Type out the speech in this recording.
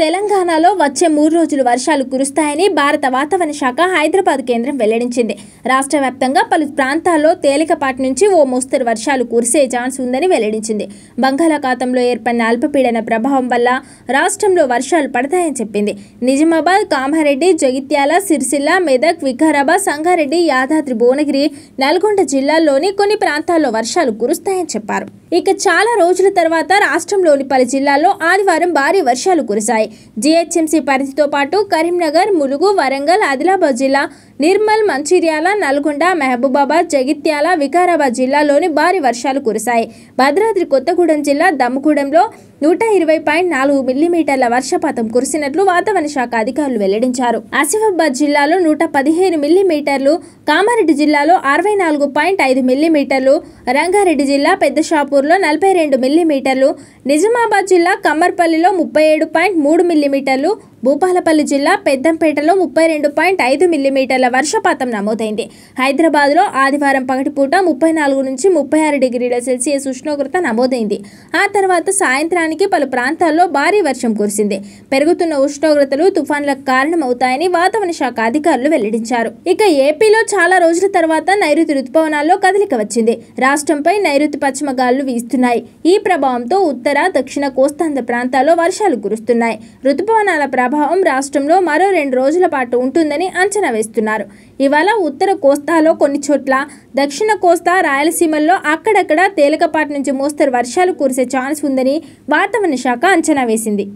తెలంగాణలో వచ్చే మూడు రోజులు వర్షాలు కురుస్తాయని భారత వాతావరణ శాఖ హైదరాబాద్ కేంద్రం వెల్లడించింది. రాష్ట్ర వ్యాప్తంగా పలు ప్రాంతాల్లో తేలికపాటి నుంచి ఓ మోస్తరు వర్షాలు కురిసే ఛాన్స్ ఉందని వెల్లడించింది. బంగాళాఖాతంలో ఏర్పడిన అల్పపీడన ప్రభావం వల్ల రాష్ట్రంలో వర్షాలు పడతాయని చెప్పింది. నిజామాబాద్ కామారెడ్డి జగిత్యాల సిరిసిల్ల మెదక్ వికారాబాద్ సంగారెడ్డి యాదాద్రి భువనగిరి నల్గొండ జిల్లాల్లోని కొన్ని ప్రాంతాల్లో వర్షాలు కురుస్తాయని చెప్పారు. ఇక చాలా రోజుల తర్వాత రాష్ట్రంలోని పలు జిల్లాల్లో ఆదివారం భారీ వర్షాలు కురిశాయి. జీహెచ్ఎంసీ పరిధితో పాటు కరీంనగర్ ములుగు వరంగల్ ఆదిలాబాద్ జిల్లా నిర్మల్ మంచిర్యాల నల్గొండ మహబూబాబాద్ జగిత్యాల వికారాబాద్ జిల్లాలోని భారీ వర్షాలు కురిశాయి. భద్రాద్రి కొత్తగూడెం జిల్లా దమ్ముగూడెంలో నూట ఇరవై పాయింట్ నాలుగు మిల్లీమీటర్ల వర్షపాతం కురిసినట్లు వాతావరణ శాఖ అధికారులు వెల్లడించారు. ఆసిఫాబాద్ జిల్లాలో నూట పదిహేను మిల్లీమీటర్లు కామారెడ్డి జిల్లాలో అరవై నాలుగు పాయింట్ ఐదు మిల్లీమీటర్లు రంగారెడ్డి జిల్లా పెద్దషాపూర్లో నలభై రెండు మిల్లీమీటర్లు నిజామాబాద్ జిల్లా కమ్మర్పల్లిలో ముప్పై ఏడు పాయింట్ మూడు మిల్లీమీటర్లు భూపాలపల్లి జిల్లా పెద్దంపేటలో ముప్పై రెండు పాయింట్ ఐదు మిల్లీమీటర్ల వర్షపాతం నమోదైంది. హైదరాబాద్లో ఆదివారం పగటిపూట ముప్పై నాలుగు నుంచి ముప్పై ఆరు డిగ్రీల సెల్సియస్ ఉష్ణోగ్రత నమోదైంది. ఆ తర్వాత సాయంత్రానికి పలు ప్రాంతాల్లో భారీ వర్షం కురిసింది. పెరుగుతున్న ఉష్ణోగ్రతలు తుఫాన్లకు కారణమవుతాయని వాతావరణ శాఖ అధికారులు వెల్లడించారు. ఇక ఏపీలో చాలా రోజుల తర్వాత నైరుతి రుతుపవనాల్లో కదలిక వచ్చింది. రాష్ట్రంపై నైరుతి పశ్చిమ గాలులు వీస్తున్నాయి. ఈ ప్రభావంతో ఉత్తర దక్షిణ కోస్తాంధ్ర ప్రాంతాల్లో వర్షాలు కురుస్తున్నాయి. రుతుపవనాల ప్రభావం రాష్ట్రంలో మరో రెండు రోజుల పాటు ఉంటుందని అంచనా వేస్తున్నారు. ఇవాళ ఉత్తర కోస్తాలో కొన్ని చోట్ల దక్షిణ కోస్తా రాయలసీమల్లో అక్కడక్కడ తేలికపాటి నుంచి మోస్తరు వర్షాలు కురిసే ఛాన్స్ ఉందని వాతావరణ శాఖ అంచనా వేసింది.